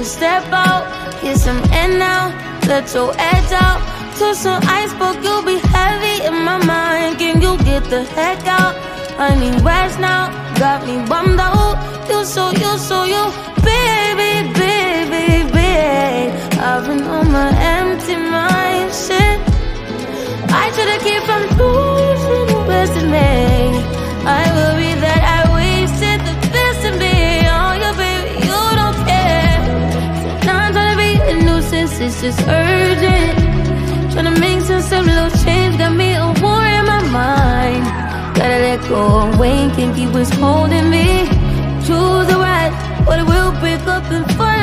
can step out, get some air now, let your edge out. To some iceberg, you'll be heavy in my mind. Can you get the heck out? I need rest now, got me bummed out. You so, you so, you, baby, baby, baby. I've been on my it's just urgent. Trying to make some little change, got me a war in my mind. Gotta let go weight, can't keep what's holding me. Choose the right, but it will break up in front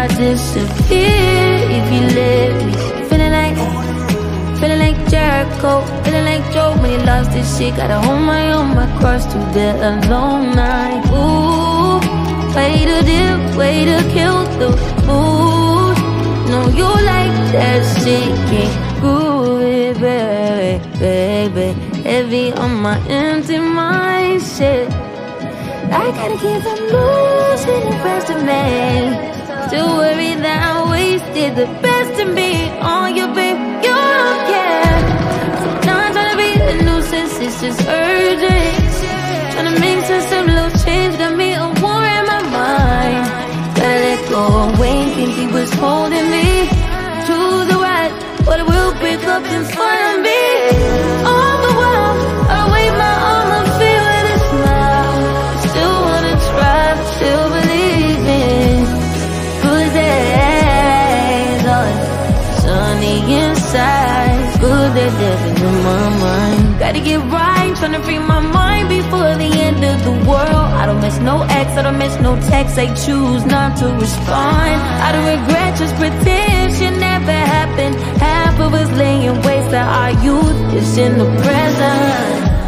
I disappear if you let me. Feeling like. Feeling like Jericho, feeling like Job when he lost his shit. Gotta hold my own, my cross to the alone night. Ooh, way to dip, way to kill the mood. No, you like that shit, can't groove it, baby, baby. Heavy on my empty mind, shit. I gotta keep from losing the rest of me. Still worry that I wasted the best of me on you, babe. You don't care. Now I'm trying to be a nuisance, it's just urgent. Trying to make of little change, got me a war in my mind. Gotta let go weight, can't keep what's holding me. Choose the right, but it will break up in front that living in my mind. Gotta get right, tryna free my mind before the end of the world. I don't miss no ex, I don't miss no text. I choose not to respond. I don't regret, just pretend shit never happened. Half of us laying waste to our youth is in the present.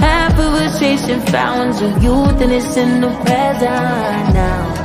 Half of us chasing fountains of youth and it's in the present now.